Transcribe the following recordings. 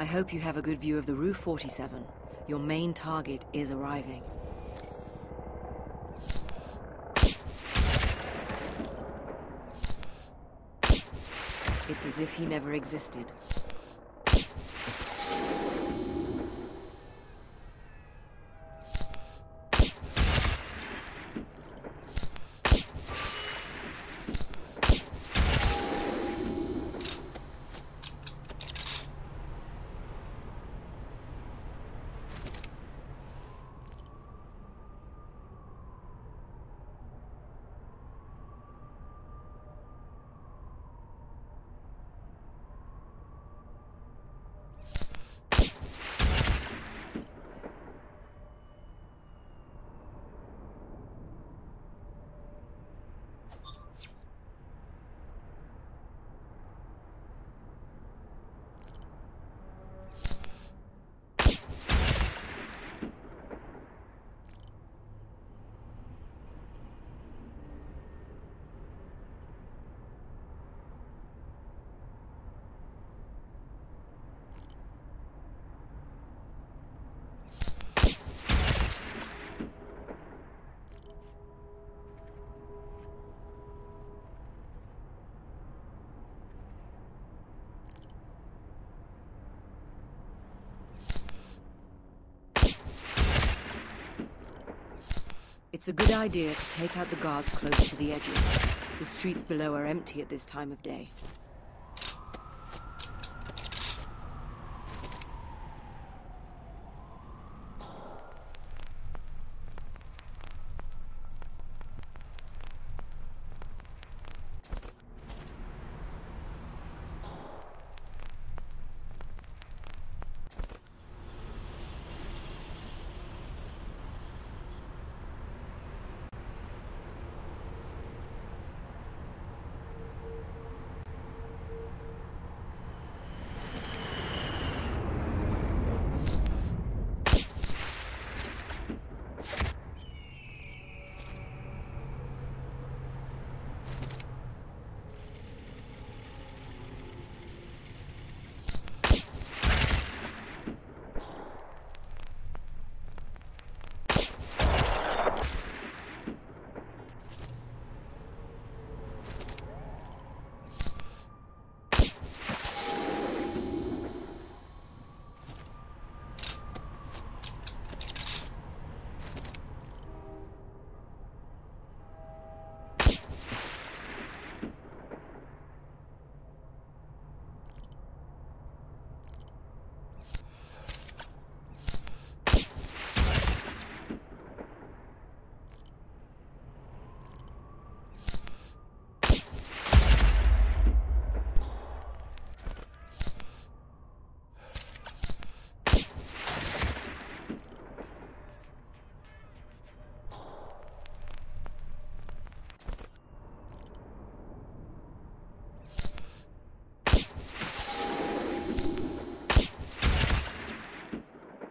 I hope you have a good view of the roof, 47. Your main target is arriving. It's as if he never existed. It's a good idea to take out the guards close to the edges. The streets below are empty at this time of day.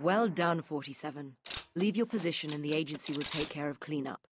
Well done, 47. Leave your position and the agency will take care of cleanup.